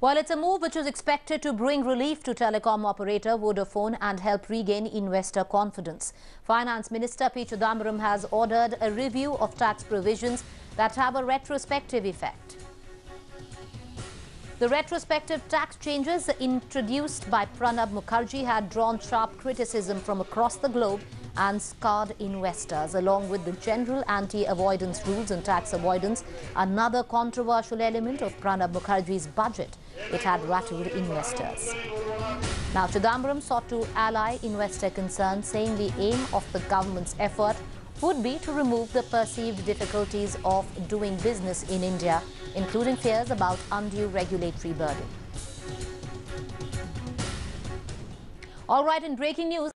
While it's a move which is expected to bring relief to telecom operator Vodafone and help regain investor confidence, Finance Minister P. Chidambaram has ordered a review of tax provisions that have a retrospective effect. The retrospective tax changes introduced by Pranab Mukherjee had drawn sharp criticism from across the globe and scarred investors, along with the general anti-avoidance rules and tax avoidance, another controversial element of Pranab Mukherjee's budget. It had rattled investors. Now, Chidambaram sought to ally investor concerns, saying the aim of the government's effort would be to remove the perceived difficulties of doing business in India, including fears about undue regulatory burden. All right, in breaking news,